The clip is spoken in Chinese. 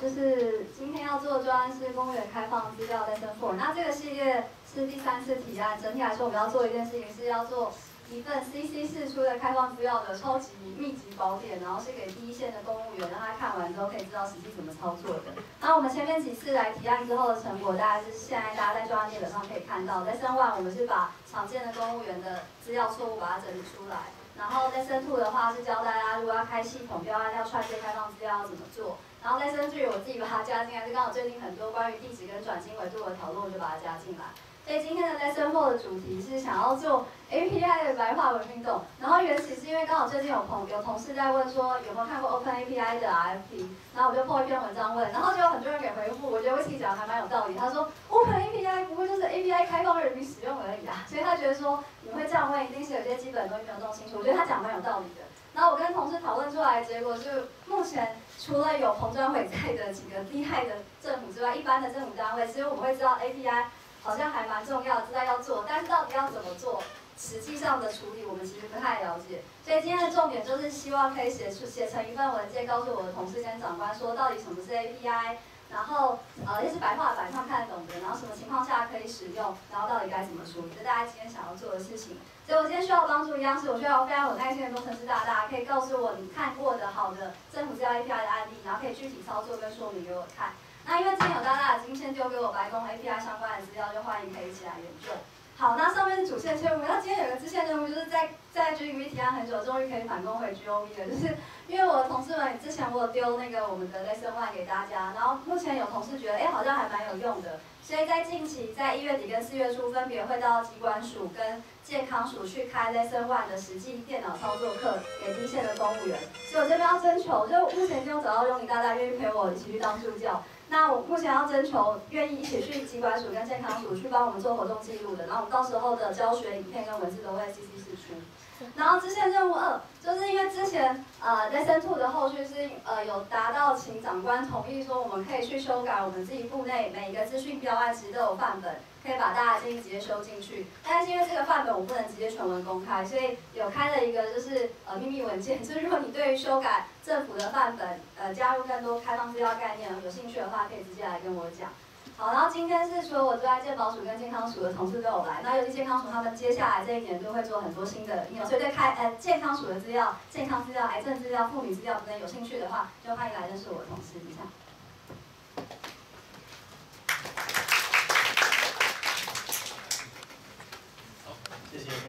就是今天要做的专案是公务员开放资料 Lesson Four。那这个系列是第三次提案，整体来说我们要做一件事情是要做一份 CC 四出的开放资料的超级密集宝典，然后是给第一线的公务员，让他看完之后可以知道实际怎么操作的。那我们前面几次来提案之后的成果，大概是现在大家在专案列本上可以看到，Lesson One 我们是把常见的公务员的资料错误把它整理出来。然后 Lesson Two 的话是教大家如果要开系统标案要串接开放资料要怎么做。然后在生剧我自己把它加进来，就刚好最近很多关于地址跟转经纬度的讨论，我就把它加进来。所以今天的 Lesson 后的主题是想要做 API 的白话文运动。然后缘起是因为刚好最近有朋有同事在问说有没有看过 Open API 的 RFP，然后我就破一篇文章问，然后就有很多人给回复，我觉得我自己讲的还蛮有道理。他说 Open API 不过就是 API 开放人民使用而已啊，所以他觉得说你会这样问，一定是有些基本东西没有弄清楚。我觉得他讲蛮有道理的。然后我跟同事讨论出来结果是，目前除了有彭专委在的几个厉害的政府之外，一般的政府单位，其实我们会知道 API 好像还蛮重要，知道要做，但是到底要怎么做，实际上的处理我们其实不太了解。所以今天的重点就是希望可以写出写成一份文件，告诉我的同事跟长官说，到底什么是 API。然后，呃，也是白话版上看得懂的，然后什么情况下可以使用，然后到底该怎么处理，这大家今天想要做的事情。所以我今天需要帮助一样是，我需要非常有耐心的工程师大大，可以告诉我你看过的好的政府资料 API 的案例，然后可以具体操作跟说明给我看。那因为今天有大大的经先丢给我白宫 API 相关的资料，就欢迎可以一起来研究。好，那上面主线任务，在在 G V 提案很久，终于可以返工回 G O V 了。就是因为我的同事们之前我有丢那个我们的 Lesson One 给大家，然后目前有同事觉得，哎，好像还蛮有用的，所以在近期在一月底跟四月初分别会到机关署跟健康署去开 Lesson One 的实际电脑操作课给一线的公务员。所以我这边要征求，就目前已经有找到荣你大大愿意陪我一起去当助教。那我目前要征求愿意一起去机关署跟健康署去帮我们做活动记录的，然后我们到时候的教学影片跟文字都会 CC 释出。然后支线任务二，就是因为之前呃 Lesson Two 的后续是呃有达到请长官同意说我们可以去修改我们自己部内每一个资讯标案其实都有范本，可以把大家建议直接收进去。但是因为这个范本我不能直接全文公开，所以有开了一个就是呃秘密文件，就是如果你对于修改政府的范本，呃加入更多开放资料概念有兴趣的话，可以直接来跟我讲。好，然后今天是除了我之外，健保署跟健康署的同事都有来。那尤其健康署，他们接下来这一年都会做很多新的应用，所以对开呃健康署的资料、健康资料、癌症资料、妇女资料等等有兴趣的话，就欢迎来认识我的同事。以上。